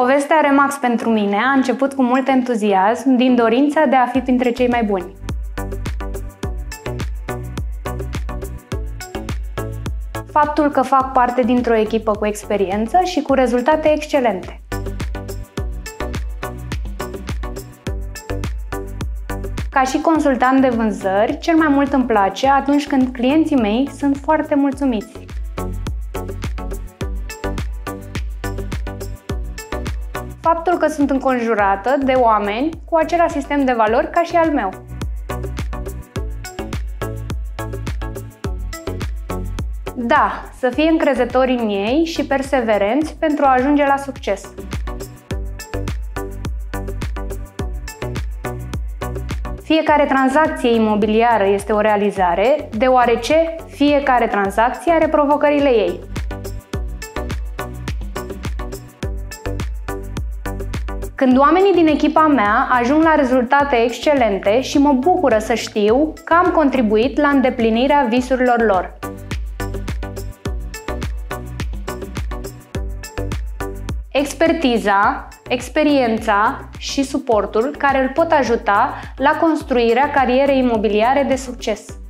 Povestea Remax pentru mine a început cu mult entuziasm din dorința de a fi printre cei mai buni. Faptul că fac parte dintr-o echipă cu experiență și cu rezultate excelente. Ca și consultant de vânzări, cel mai mult îmi place atunci când clienții mei sunt foarte mulțumiți. Faptul că sunt înconjurată de oameni cu același sistem de valori ca și al meu. Da, să fie încrezători în ei și perseverenți pentru a ajunge la succes. Fiecare tranzacție imobiliară este o realizare, deoarece fiecare tranzacție are provocările ei. Când oamenii din echipa mea ajung la rezultate excelente și mă bucură să știu că am contribuit la îndeplinirea visurilor lor. Expertiza, experiența și suportul care îl pot ajuta la construirea carierei imobiliare de succes.